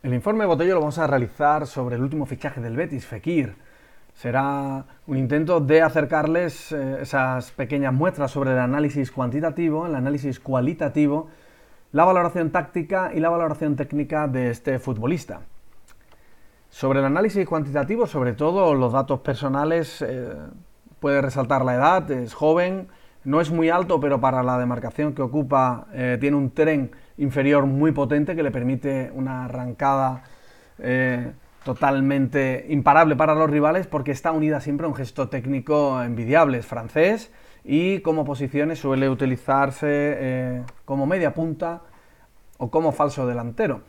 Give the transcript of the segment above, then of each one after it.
El informe Botello lo vamos a realizar sobre el último fichaje del Betis, Fekir. Será un intento de acercarles eh, esas pequeñas muestras sobre el análisis cuantitativo, el análisis cualitativo, la valoración táctica y la valoración técnica de este futbolista. Sobre el análisis cuantitativo, sobre todo los datos personales, eh, puede resaltar la edad, es joven, no es muy alto, pero para la demarcación que ocupa eh, tiene un tren inferior muy potente que le permite una arrancada eh, totalmente imparable para los rivales porque está unida siempre a un gesto técnico envidiable. Es francés y como posiciones suele utilizarse eh, como media punta o como falso delantero.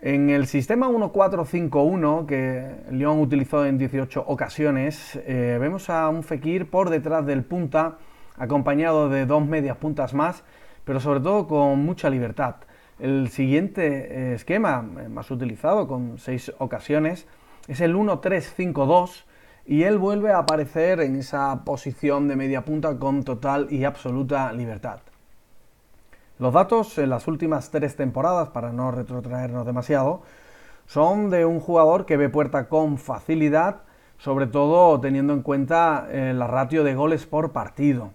En el sistema 1-4-5-1 que Lyon utilizó en 18 ocasiones, vemos a un Fekir por detrás del punta acompañado de dos medias puntas más, pero sobre todo con mucha libertad. El siguiente eh, esquema, eh, más utilizado con seis ocasiones, es el 1-3-5-2 y él vuelve a aparecer en esa posición de media punta con total y absoluta libertad. Los datos en las últimas tres temporadas, para no retrotraernos demasiado, son de un jugador que ve puerta con facilidad, sobre todo teniendo en cuenta eh, la ratio de goles por partido.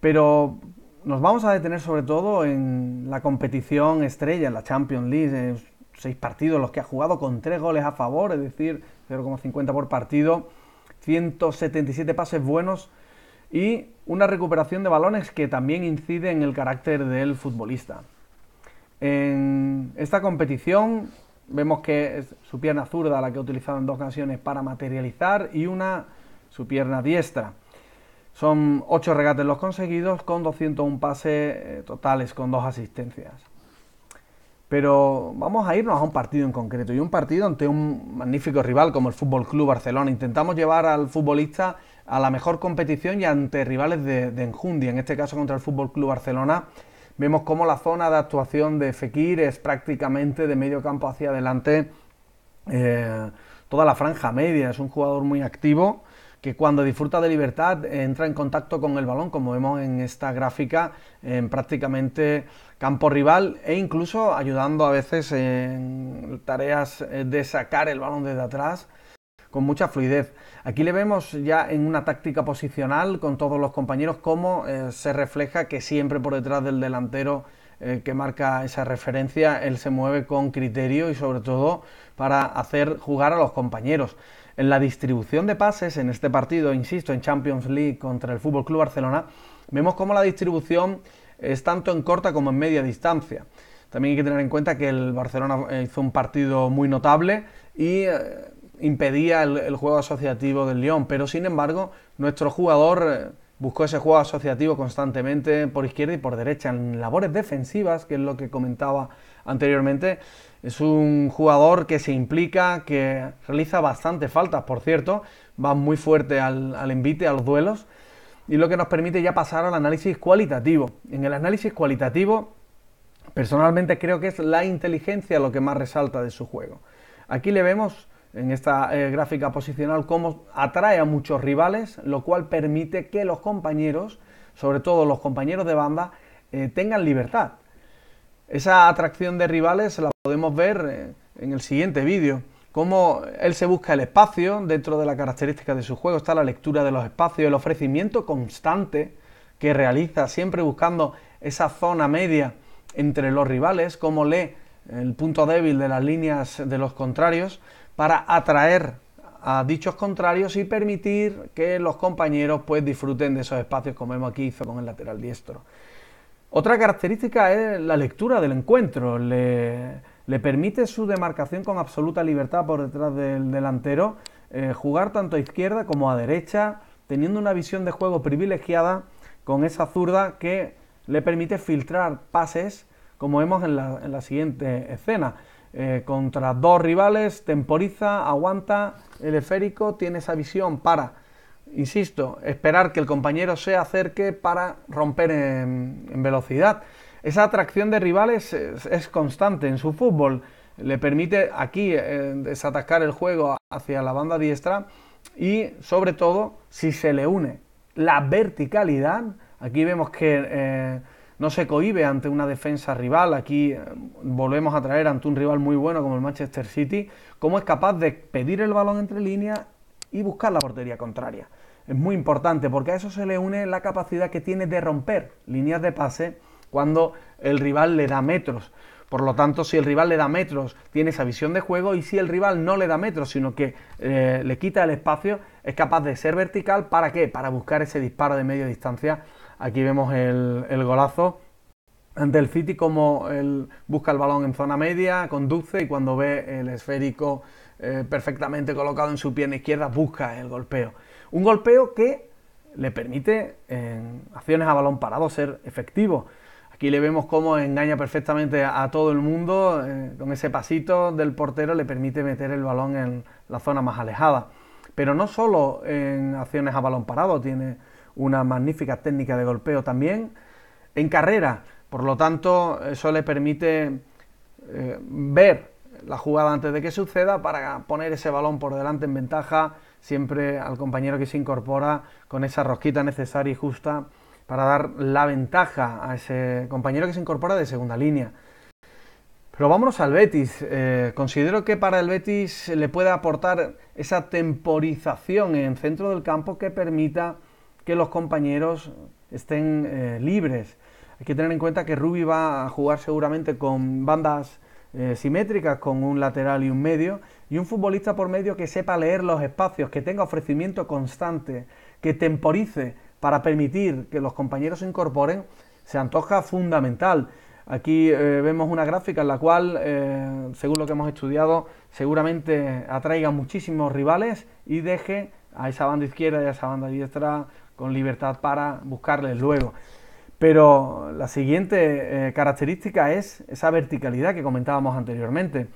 Pero nos vamos a detener sobre todo en la competición estrella, en la Champions League, seis partidos los que ha jugado con tres goles a favor, es decir, 0,50 por partido, 177 pases buenos y una recuperación de balones que también incide en el carácter del futbolista. En esta competición vemos que es su pierna zurda la que ha utilizado en dos ocasiones para materializar y una su pierna diestra. Son 8 regates los conseguidos con 201 pases eh, totales, con dos asistencias. Pero vamos a irnos a un partido en concreto y un partido ante un magnífico rival como el Fútbol Club Barcelona. Intentamos llevar al futbolista a la mejor competición y ante rivales de, enjundia, en este caso contra el Fútbol Club Barcelona. Vemos cómo la zona de actuación de Fekir es prácticamente de medio campo hacia adelante eh, toda la franja media. Es un jugador muy activo que cuando disfruta de libertad entra en contacto con el balón, como vemos en esta gráfica, en prácticamente campo rival e incluso ayudando a veces en tareas de sacar el balón desde atrás con mucha fluidez. Aquí le vemos ya en una táctica posicional con todos los compañeros cómo eh, se refleja que siempre por detrás del delantero eh, que marca esa referencia, él se mueve con criterio y sobre todo para hacer jugar a los compañeros. En la distribución de pases en este partido, insisto, en Champions League contra el Fútbol Club Barcelona, vemos cómo la distribución es tanto en corta como en media distancia. También hay que tener en cuenta que el Barcelona hizo un partido muy notable y eh, impedía el, juego asociativo del Lyon, pero sin embargo nuestro jugador eh, buscó ese juego asociativo constantemente por izquierda y por derecha en labores defensivas, que es lo que comentaba anteriormente. Es un jugador que se implica, que realiza bastante faltas, por cierto, va muy fuerte al, envite, a los duelos, y lo que nos permite ya pasar al análisis cualitativo. En el análisis cualitativo, personalmente creo que es la inteligencia lo que más resalta de su juego. Aquí le vemos en esta eh, gráfica posicional cómo atrae a muchos rivales, lo cual permite que los compañeros, sobre todo los compañeros de banda, eh, tengan libertad. Esa atracción de rivales la podemos ver eh, en el siguiente vídeo. Cómo él se busca el espacio, dentro de la característica de su juego está la lectura de los espacios, el ofrecimiento constante que realiza, siempre buscando esa zona media entre los rivales, cómo lee el punto débil de las líneas de los contrarios para atraer a dichos contrarios y permitir que los compañeros pues disfruten de esos espacios como vemos aquí hizo con el lateral diestro. Otra característica es la lectura del encuentro. Le, permite su demarcación con absoluta libertad por detrás del delantero, eh, jugar tanto a izquierda como a derecha, teniendo una visión de juego privilegiada con esa zurda que le permite filtrar pases, como vemos en la, siguiente escena. Eh, contra dos rivales, temporiza, aguanta el esférico, tiene esa visión para insisto, esperar que el compañero se acerque para romper en, velocidad. Esa atracción de rivales es, constante en su fútbol. Le permite aquí eh, el juego hacia la banda diestra y sobre todo si se le une la verticalidad. Aquí vemos que eh, no se cohibe ante una defensa rival. Aquí eh, volvemos a traer ante un rival muy bueno como el Manchester City, cómo es capaz de pedir el balón entre líneas y buscar la portería contraria. Es muy importante porque a eso se le une la capacidad que tiene de romper líneas de pase cuando el rival le da metros. Por lo tanto, si el rival le da metros, tiene esa visión de juego y si el rival no le da metros, sino que eh, le quita el espacio, es capaz de ser vertical. ¿Para qué? Para buscar ese disparo de media distancia. Aquí vemos el, golazo ante el City como él busca el balón en zona media, conduce y cuando ve el esférico eh, perfectamente colocado en su pierna izquierda, busca el golpeo. Un golpeo que le permite en acciones a balón parado ser efectivo. Aquí le vemos cómo engaña perfectamente a todo el mundo, eh, con ese pasito del portero le permite meter el balón en la zona más alejada. Pero no solo en acciones a balón parado, tiene una magnífica técnica de golpeo también en carrera. Por lo tanto, eso le permite eh, ver la jugada antes de que suceda para poner ese balón por delante en ventaja siempre al compañero que se incorpora con esa rosquita necesaria y justa para dar la ventaja a ese compañero que se incorpora de segunda línea. Pero vámonos al Betis. Eh, considero que para el Betis le puede aportar esa temporización en centro del campo que permita que los compañeros estén eh, libres. Hay que tener en cuenta que Rubi va a jugar seguramente con bandas eh, simétricas, con un lateral y un medio, y un futbolista por medio que sepa leer los espacios, que tenga ofrecimiento constante, que temporice para permitir que los compañeros se incorporen, se antoja fundamental. Aquí eh, vemos una gráfica en la cual, eh, según lo que hemos estudiado, seguramente atraiga muchísimos rivales y deje a esa banda izquierda y a esa banda diestra con libertad para buscarles luego. Pero la siguiente eh, característica es esa verticalidad que comentábamos anteriormente.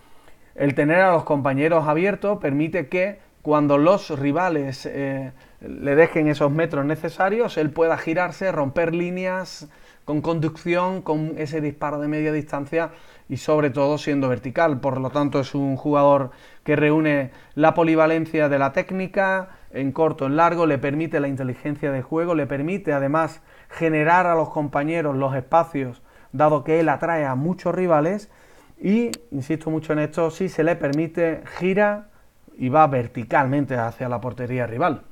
El tener a los compañeros abiertos permite que cuando los rivales eh, le dejen esos metros necesarios, él pueda girarse, romper líneas con conducción, con ese disparo de media distancia y sobre todo siendo vertical. Por lo tanto es un jugador que reúne la polivalencia de la técnica en corto, en largo, le permite la inteligencia de juego, le permite además generar a los compañeros los espacios, dado que él atrae a muchos rivales y, insisto mucho en esto, si se le permite, gira y va verticalmente hacia la portería rival.